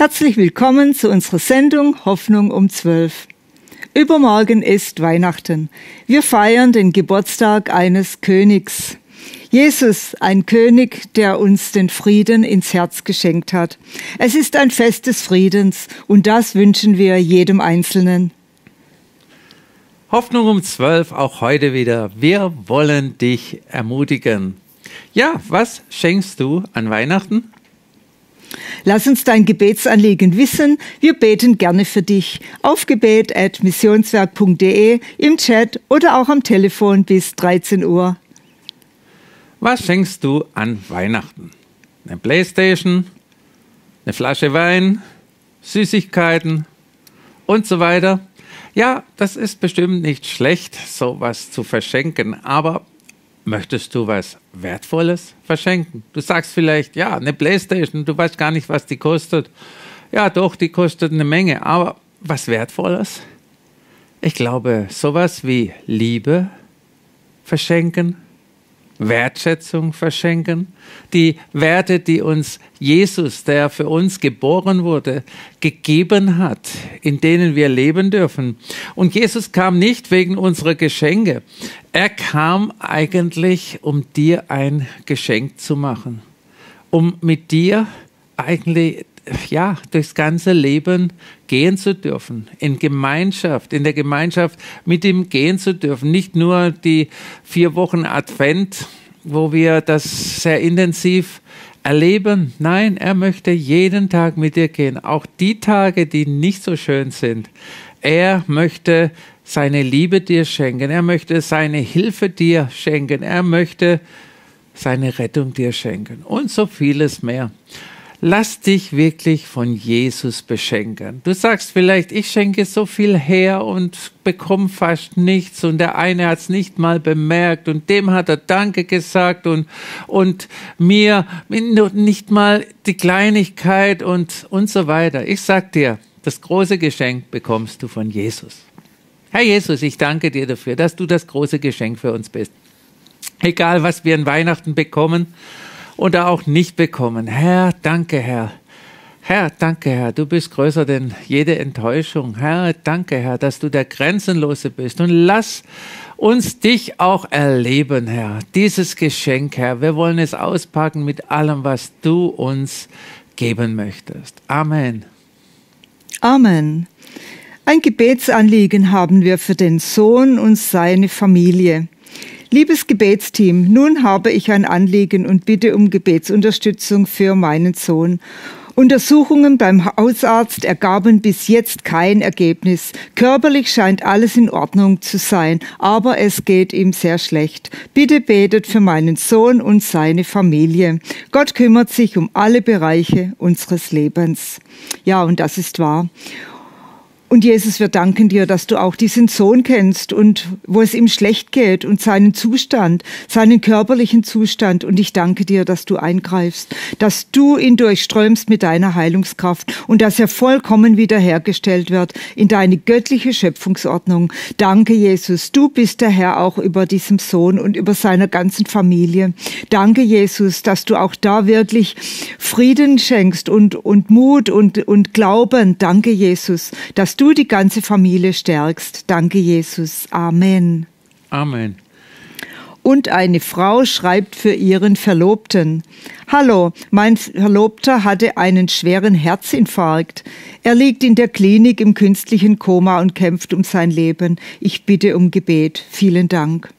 Herzlich willkommen zu unserer Sendung Hoffnung um 12. Übermorgen ist Weihnachten. Wir feiern den Geburtstag eines Königs. Jesus, ein König, der uns den Frieden ins Herz geschenkt hat. Es ist ein Fest des Friedens und das wünschen wir jedem Einzelnen. Hoffnung um 12 auch heute wieder. Wir wollen dich ermutigen. Ja, was schenkst du an Weihnachten? Lass uns dein Gebetsanliegen wissen. Wir beten gerne für dich. Auf gebet.missionswerk.de, im Chat oder auch am Telefon bis 13 Uhr. Was schenkst du an Weihnachten? Eine Playstation, eine Flasche Wein, Süßigkeiten und so weiter. Ja, das ist bestimmt nicht schlecht, sowas zu verschenken, aber Möchtest du was Wertvolles verschenken? Du sagst vielleicht, ja, eine Playstation, du weißt gar nicht, was die kostet. Ja, doch, die kostet eine Menge, aber was Wertvolles? Ich glaube, sowas wie Liebe verschenken, Wertschätzung verschenken, die Werte, die uns Jesus, der für uns geboren wurde, gegeben hat, in denen wir leben dürfen. Und Jesus kam nicht wegen unserer Geschenke. Er kam eigentlich, um dir ein Geschenk zu machen, um mit dir eigentlich ja, durchs ganze Leben gehen zu dürfen, in Gemeinschaft, in der Gemeinschaft mit ihm gehen zu dürfen. Nicht nur die vier Wochen Advent, wo wir das sehr intensiv erleben. Nein, er möchte jeden Tag mit dir gehen, auch die Tage, die nicht so schön sind. Er möchte seine Liebe dir schenken, er möchte seine Hilfe dir schenken, er möchte seine Rettung dir schenken und so vieles mehr. Lass dich wirklich von Jesus beschenken. Du sagst vielleicht, ich schenke so viel her und bekomme fast nichts und der eine hat es nicht mal bemerkt und dem hat er Danke gesagt und, und mir nicht mal die Kleinigkeit und, und so weiter. Ich sag dir, das große Geschenk bekommst du von Jesus. Herr Jesus, ich danke dir dafür, dass du das große Geschenk für uns bist. Egal, was wir in Weihnachten bekommen, oder auch nicht bekommen. Herr, danke, Herr. Herr, danke, Herr, du bist größer denn jede Enttäuschung. Herr, danke, Herr, dass du der Grenzenlose bist. Und lass uns dich auch erleben, Herr. Dieses Geschenk, Herr. Wir wollen es auspacken mit allem, was du uns geben möchtest. Amen. Amen. Ein Gebetsanliegen haben wir für den Sohn und seine Familie. Liebes Gebetsteam, nun habe ich ein Anliegen und bitte um Gebetsunterstützung für meinen Sohn. Untersuchungen beim Hausarzt ergaben bis jetzt kein Ergebnis. Körperlich scheint alles in Ordnung zu sein, aber es geht ihm sehr schlecht. Bitte betet für meinen Sohn und seine Familie. Gott kümmert sich um alle Bereiche unseres Lebens. Ja, und das ist wahr. Und Jesus, wir danken dir, dass du auch diesen Sohn kennst und wo es ihm schlecht geht und seinen Zustand, seinen körperlichen Zustand. Und ich danke dir, dass du eingreifst, dass du ihn durchströmst mit deiner Heilungskraft und dass er vollkommen wiederhergestellt wird in deine göttliche Schöpfungsordnung. Danke, Jesus. Du bist der Herr auch über diesem Sohn und über seiner ganzen Familie. Danke, Jesus, dass du auch da wirklich Frieden schenkst und, und Mut und, und Glauben. Danke, Jesus, dass du die ganze Familie stärkst. Danke, Jesus. Amen. Amen. Und eine Frau schreibt für ihren Verlobten. Hallo, mein Verlobter hatte einen schweren Herzinfarkt. Er liegt in der Klinik im künstlichen Koma und kämpft um sein Leben. Ich bitte um Gebet. Vielen Dank.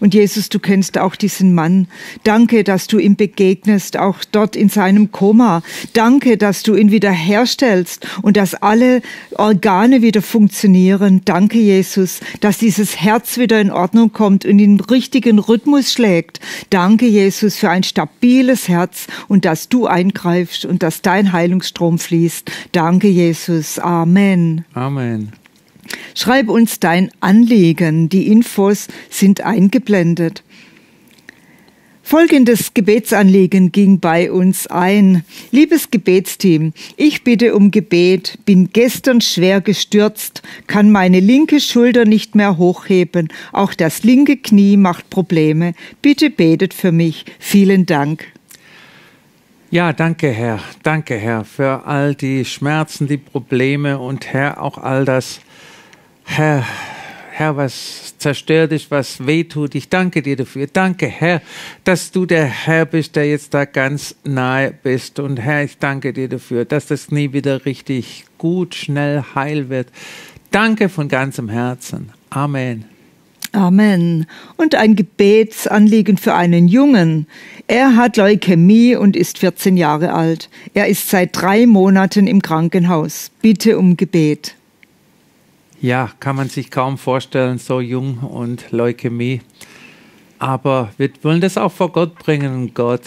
Und Jesus, du kennst auch diesen Mann. Danke, dass du ihm begegnest, auch dort in seinem Koma. Danke, dass du ihn wieder herstellst und dass alle Organe wieder funktionieren. Danke, Jesus, dass dieses Herz wieder in Ordnung kommt und in den richtigen Rhythmus schlägt. Danke, Jesus, für ein stabiles Herz und dass du eingreifst und dass dein Heilungsstrom fließt. Danke, Jesus. Amen. Amen. Schreib uns dein Anliegen. Die Infos sind eingeblendet. Folgendes Gebetsanliegen ging bei uns ein. Liebes Gebetsteam, ich bitte um Gebet, bin gestern schwer gestürzt, kann meine linke Schulter nicht mehr hochheben, auch das linke Knie macht Probleme. Bitte betet für mich. Vielen Dank. Ja, danke Herr, danke Herr für all die Schmerzen, die Probleme und Herr auch all das, Herr, Herr, was zerstört ist, was wehtut. Ich danke dir dafür. Danke, Herr, dass du der Herr bist, der jetzt da ganz nahe bist. Und Herr, ich danke dir dafür, dass das nie wieder richtig gut, schnell heil wird. Danke von ganzem Herzen. Amen. Amen. Und ein Gebetsanliegen für einen Jungen. Er hat Leukämie und ist 14 Jahre alt. Er ist seit drei Monaten im Krankenhaus. Bitte um Gebet. Ja, kann man sich kaum vorstellen, so jung und Leukämie. Aber wir wollen das auch vor Gott bringen Gott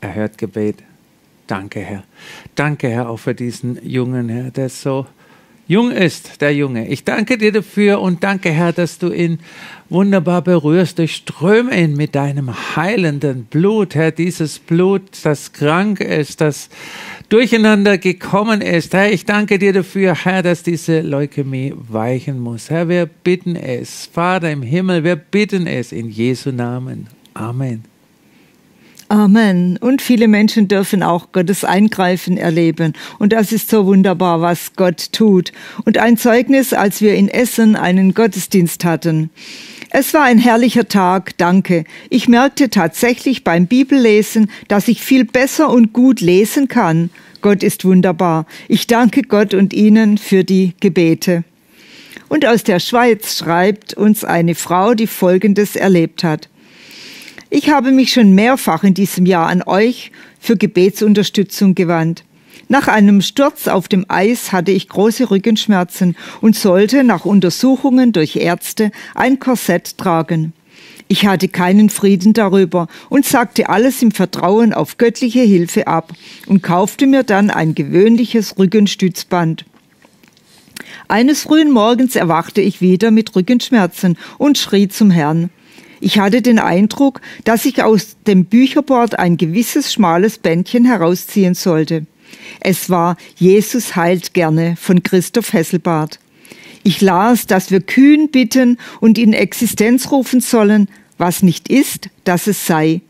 erhört Gebet. Danke, Herr. Danke, Herr, auch für diesen Jungen, Herr, der so jung ist, der Junge. Ich danke dir dafür und danke, Herr, dass du ihn wunderbar berührst. Durchströme ihn mit deinem heilenden Blut, Herr, dieses Blut, das krank ist, das durcheinander gekommen ist. Herr, ich danke dir dafür, Herr, dass diese Leukämie weichen muss. Herr, wir bitten es. Vater im Himmel, wir bitten es in Jesu Namen. Amen. Amen. Und viele Menschen dürfen auch Gottes Eingreifen erleben. Und das ist so wunderbar, was Gott tut. Und ein Zeugnis, als wir in Essen einen Gottesdienst hatten. Es war ein herrlicher Tag, danke. Ich merkte tatsächlich beim Bibellesen, dass ich viel besser und gut lesen kann. Gott ist wunderbar. Ich danke Gott und Ihnen für die Gebete. Und aus der Schweiz schreibt uns eine Frau, die Folgendes erlebt hat. Ich habe mich schon mehrfach in diesem Jahr an euch für Gebetsunterstützung gewandt. Nach einem Sturz auf dem Eis hatte ich große Rückenschmerzen und sollte nach Untersuchungen durch Ärzte ein Korsett tragen. Ich hatte keinen Frieden darüber und sagte alles im Vertrauen auf göttliche Hilfe ab und kaufte mir dann ein gewöhnliches Rückenstützband. Eines frühen Morgens erwachte ich wieder mit Rückenschmerzen und schrie zum Herrn. Ich hatte den Eindruck, dass ich aus dem Bücherbord ein gewisses schmales Bändchen herausziehen sollte. Es war Jesus heilt gerne von Christoph Hesselbart. Ich las, dass wir kühn bitten und in Existenz rufen sollen, was nicht ist, dass es sei.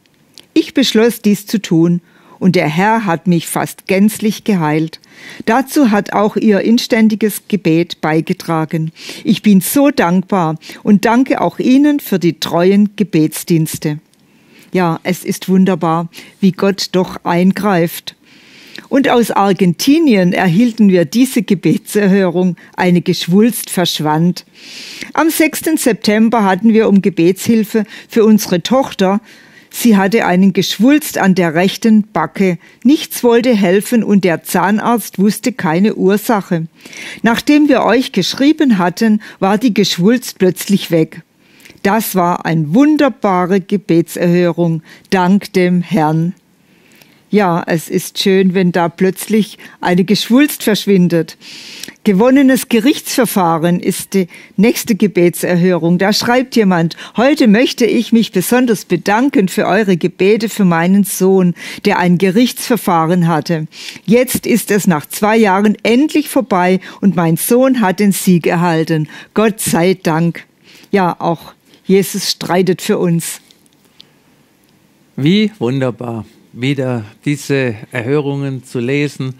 Ich beschloss dies zu tun und der Herr hat mich fast gänzlich geheilt. Dazu hat auch ihr inständiges Gebet beigetragen. Ich bin so dankbar und danke auch Ihnen für die treuen Gebetsdienste. Ja, es ist wunderbar, wie Gott doch eingreift. Und aus Argentinien erhielten wir diese Gebetserhörung. Eine Geschwulst verschwand. Am 6. September hatten wir um Gebetshilfe für unsere Tochter Sie hatte einen Geschwulst an der rechten Backe. Nichts wollte helfen und der Zahnarzt wusste keine Ursache. Nachdem wir euch geschrieben hatten, war die Geschwulst plötzlich weg. Das war eine wunderbare Gebetserhörung. Dank dem Herrn. Ja, es ist schön, wenn da plötzlich eine Geschwulst verschwindet. Gewonnenes Gerichtsverfahren ist die nächste Gebetserhörung. Da schreibt jemand, heute möchte ich mich besonders bedanken für eure Gebete für meinen Sohn, der ein Gerichtsverfahren hatte. Jetzt ist es nach zwei Jahren endlich vorbei und mein Sohn hat den Sieg erhalten. Gott sei Dank. Ja, auch Jesus streitet für uns. Wie wunderbar wieder diese Erhörungen zu lesen.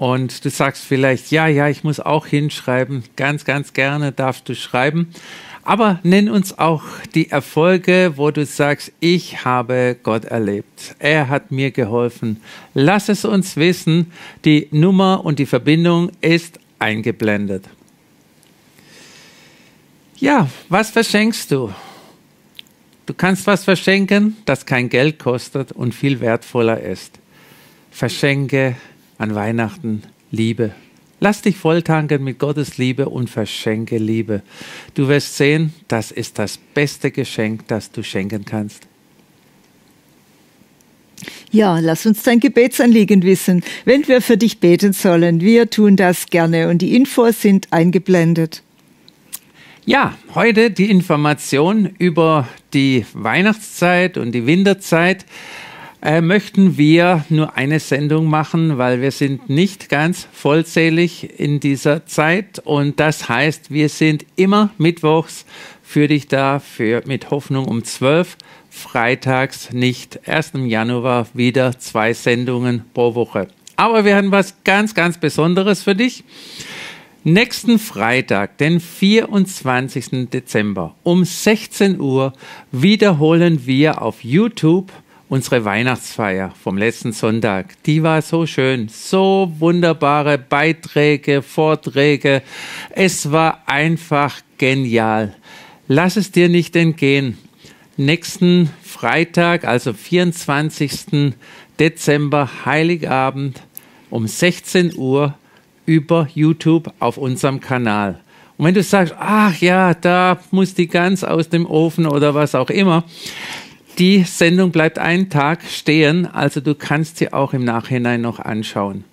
Und du sagst vielleicht, ja, ja, ich muss auch hinschreiben. Ganz, ganz gerne darfst du schreiben. Aber nenn uns auch die Erfolge, wo du sagst, ich habe Gott erlebt. Er hat mir geholfen. Lass es uns wissen. Die Nummer und die Verbindung ist eingeblendet. Ja, was verschenkst du? Du kannst was verschenken, das kein Geld kostet und viel wertvoller ist. Verschenke an Weihnachten Liebe. Lass dich volltanken mit Gottes Liebe und verschenke Liebe. Du wirst sehen, das ist das beste Geschenk, das du schenken kannst. Ja, lass uns dein Gebetsanliegen wissen, wenn wir für dich beten sollen. Wir tun das gerne und die Infos sind eingeblendet. Ja, heute die Information über die Weihnachtszeit und die Winterzeit. Äh, möchten wir nur eine Sendung machen, weil wir sind nicht ganz vollzählig in dieser Zeit und das heißt, wir sind immer mittwochs für dich da, für mit Hoffnung um 12 freitags nicht. Erst im Januar wieder zwei Sendungen pro Woche. Aber wir haben was ganz, ganz Besonderes für dich. Nächsten Freitag, den 24. Dezember um 16 Uhr wiederholen wir auf YouTube unsere Weihnachtsfeier vom letzten Sonntag. Die war so schön, so wunderbare Beiträge, Vorträge. Es war einfach genial. Lass es dir nicht entgehen. Nächsten Freitag, also 24. Dezember, Heiligabend um 16 Uhr über YouTube auf unserem Kanal. Und wenn du sagst, ach ja, da muss die Gans aus dem Ofen oder was auch immer, die Sendung bleibt einen Tag stehen, also du kannst sie auch im Nachhinein noch anschauen.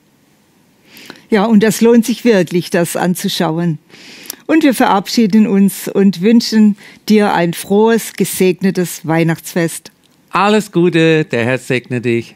Ja, und das lohnt sich wirklich, das anzuschauen. Und wir verabschieden uns und wünschen dir ein frohes, gesegnetes Weihnachtsfest. Alles Gute, der Herr segne dich.